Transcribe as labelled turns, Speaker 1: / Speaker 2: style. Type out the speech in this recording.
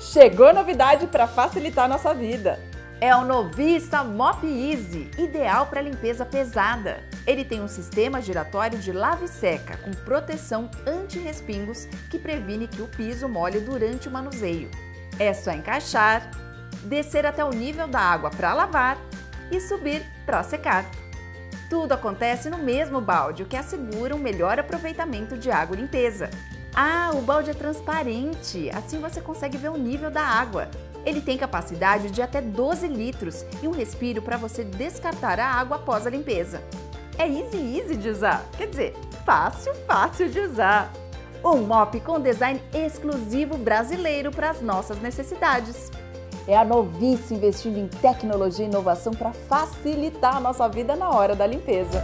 Speaker 1: Chegou novidade para facilitar nossa vida.
Speaker 2: É o Novista Mop Easy, ideal para limpeza pesada. Ele tem um sistema giratório de lave seca com proteção anti-respingos que previne que o piso molhe durante o manuseio. É só encaixar, descer até o nível da água para lavar e subir para secar. Tudo acontece no mesmo balde, o que assegura um melhor aproveitamento de água e limpeza. Ah, o balde é transparente, assim você consegue ver o nível da água. Ele tem capacidade de até 12 litros e um respiro para você descartar a água após a limpeza. É easy easy de usar, quer dizer, fácil fácil de usar. Um mop com design exclusivo brasileiro para as nossas necessidades.
Speaker 1: É a novice investindo em tecnologia e inovação para facilitar a nossa vida na hora da limpeza.